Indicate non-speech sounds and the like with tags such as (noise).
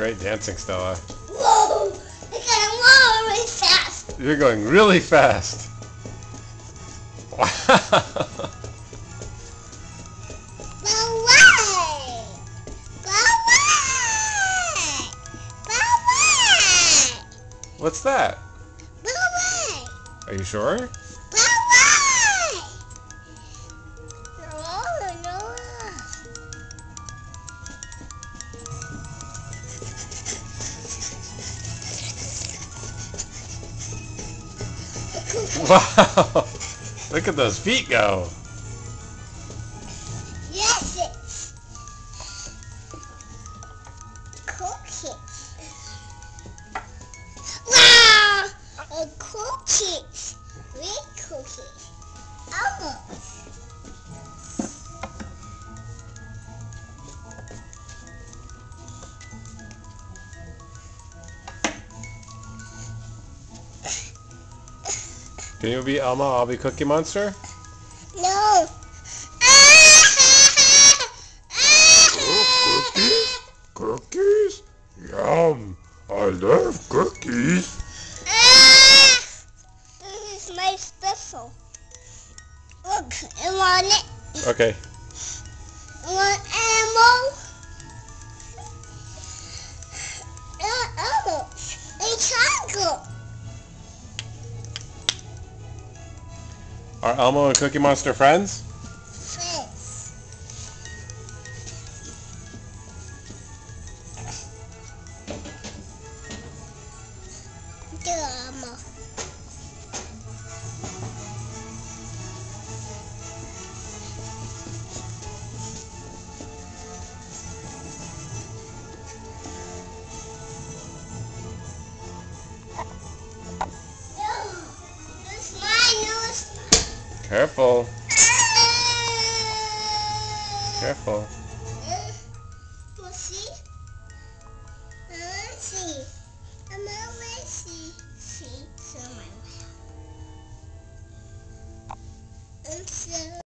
great dancing, Stella. Whoa! I got really fast. You're going really fast. Wow. Go away! Go away! Go away! What's that? Go away! Are you sure? Wow. (laughs) Look at those feet go. Yes, it's cookie. Wow! A cookie. Red cookie. Almost. Can you be Elmo? I'll be Cookie Monster? No. cookies? Cookies? Yum. I love cookies. This is my special. Look, I want it. Okay. Are Elmo and Cookie Monster friends? Careful. Careful. We'll see. See.